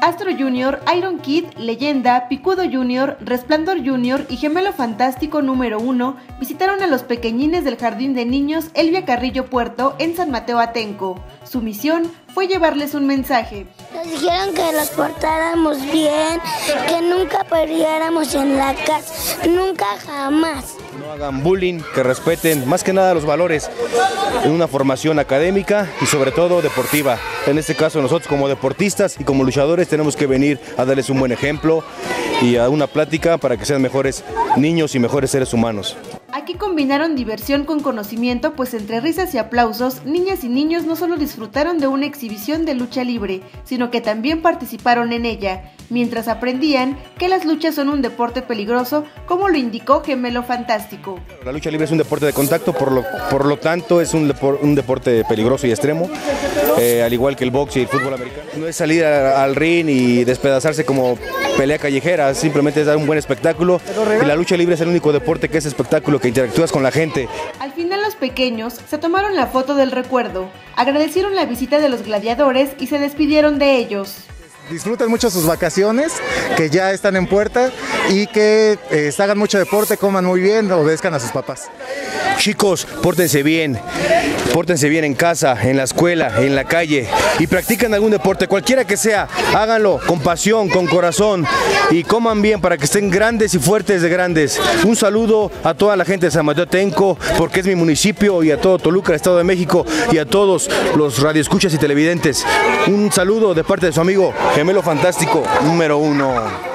Astro Junior, Iron Kid, Leyenda, Picudo Junior, Resplandor Junior y Gemelo Fantástico número 1 visitaron a los pequeñines del Jardín de Niños Elvia Carrillo Puerto en San Mateo Atenco. Su misión fue llevarles un mensaje. Nos dijeron que los portáramos bien, que nunca perdiéramos en la casa, nunca jamás. No hagan bullying, que respeten más que nada los valores en una formación académica y sobre todo deportiva. En este caso nosotros como deportistas y como luchadores tenemos que venir a darles un buen ejemplo y a una plática para que sean mejores niños y mejores seres humanos. Aquí combinaron diversión con conocimiento, pues entre risas y aplausos, niñas y niños no solo disfrutaron de una exhibición de lucha libre, sino que también participaron en ella, mientras aprendían que las luchas son un deporte peligroso, como lo indicó Gemelo Fantástico. La lucha libre es un deporte de contacto, por lo, por lo tanto es un, deporte peligroso y extremo, eh, al igual que el box y el fútbol americano. No es salir al ring y despedazarse como pelea callejera, simplemente es dar un buen espectáculo y la lucha libre es el único deporte que es espectáculo que interactúas con la gente. Al final los pequeños se tomaron la foto del recuerdo, agradecieron la visita de los gladiadores y se despidieron de ellos. Disfruten mucho sus vacaciones, que ya están en puerta y que eh, hagan mucho deporte, coman muy bien, obedezcan a sus papás. Chicos, pórtense bien, pórtense bien en casa, en la escuela, en la calle y practican algún deporte, cualquiera que sea, háganlo con pasión, con corazón y coman bien para que estén grandes y fuertes de grandes. Un saludo a toda la gente de San Mateo Tenco, porque es mi municipio, y a todo Toluca, Estado de México, y a todos los radioescuchas y televidentes. Un saludo de parte de su amigo Gemelo Fantástico número uno.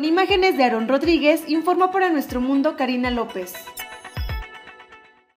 Con imágenes de Aaron Rodríguez, informó para Nuestro Mundo Karina López.